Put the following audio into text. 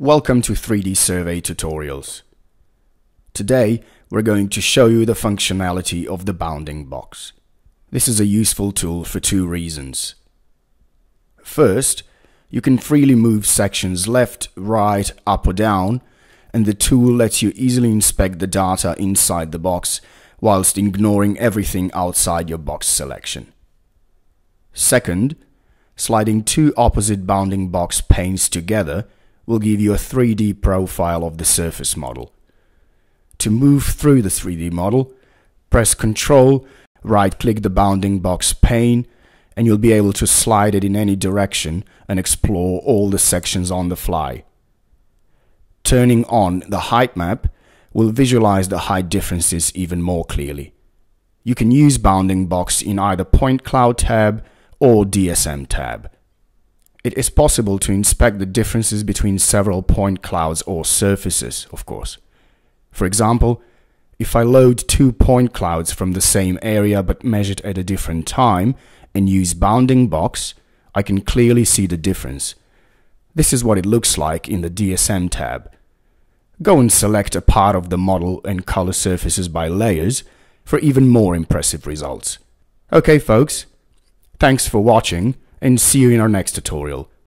Welcome to 3Dsurvey Tutorials. Today, we're going to show you the functionality of the bounding box. This is a useful tool for two reasons. First, you can freely move sections left, right, up or down, and the tool lets you easily inspect the data inside the box whilst ignoring everything outside your box selection. Second, sliding two opposite bounding box panes together will give you a 3D profile of the surface model. To move through the 3D model, press Ctrl, right-click the bounding box pane, and you'll be able to slide it in any direction and explore all the sections on the fly. Turning on the height map will visualize the height differences even more clearly. You can use bounding box in either point cloud tab or DSM tab. It is possible to inspect the differences between several point clouds or surfaces, of course. For example, if I load two point clouds from the same area but measured at a different time and use bounding box, I can clearly see the difference. This is what it looks like in the DSM tab. Go and select a part of the model and color surfaces by layers for even more impressive results. Okay folks, thanks for watching and see you in our next tutorial.